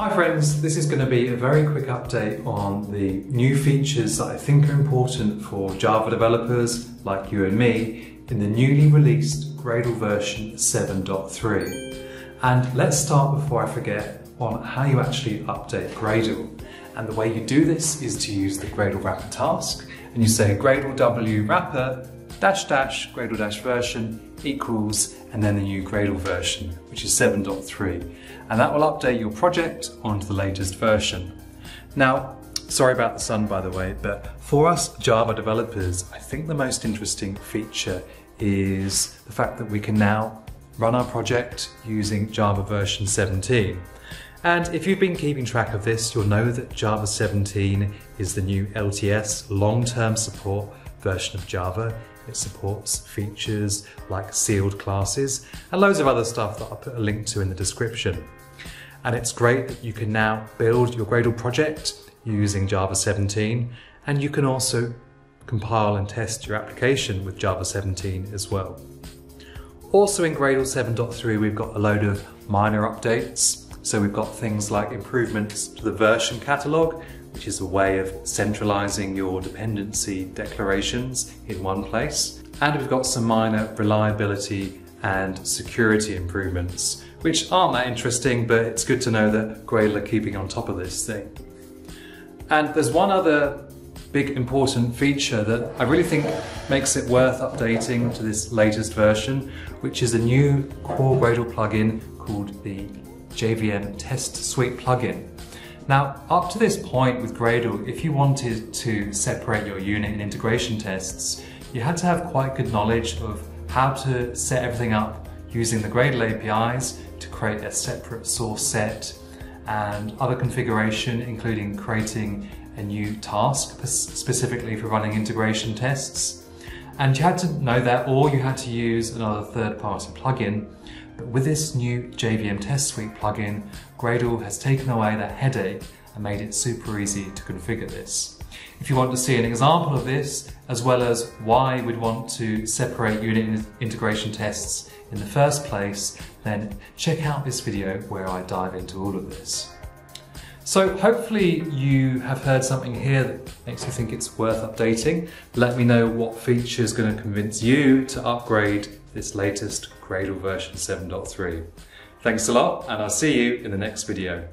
Hi friends, this is going to be a very quick update on the new features that I think are important for Java developers like you and me in the newly released Gradle version 7.3. And let's start before I forget on how you actually update Gradle. And the way you do this is to use the Gradle wrapper task and you say Gradle w wrapper dash dash Gradle dash version equals and then the new Gradle version, which is 7.3. And that will update your project onto the latest version. Now, sorry about the sun by the way, but for us Java developers, I think the most interesting feature is the fact that we can now run our project using Java version 17. And if you've been keeping track of this, you'll know that Java 17 is the new LTS long-term support version of Java. It supports features like sealed classes and loads of other stuff that I'll put a link to in the description. And it's great that you can now build your Gradle project using Java 17 and you can also compile and test your application with Java 17 as well. Also in Gradle 7.3 we've got a load of minor updates. So we've got things like improvements to the version catalog, which is a way of centralizing your dependency declarations in one place. And we've got some minor reliability and security improvements, which aren't that interesting, but it's good to know that Gradle are keeping on top of this thing. And there's one other big important feature that I really think makes it worth updating to this latest version, which is a new core Gradle plugin called the JVM Test Suite plugin. Now, up to this point with Gradle, if you wanted to separate your unit in integration tests, you had to have quite good knowledge of how to set everything up using the Gradle APIs to create a separate source set and other configuration, including creating a new task specifically for running integration tests. And you had to know that or you had to use another third-party plugin but with this new JVM Test Suite plugin, Gradle has taken away that headache and made it super easy to configure this. If you want to see an example of this, as well as why we'd want to separate unit integration tests in the first place, then check out this video where I dive into all of this. So hopefully you have heard something here that makes you think it's worth updating. Let me know what feature is going to convince you to upgrade this latest Gradle version 7.3. Thanks a lot and I'll see you in the next video.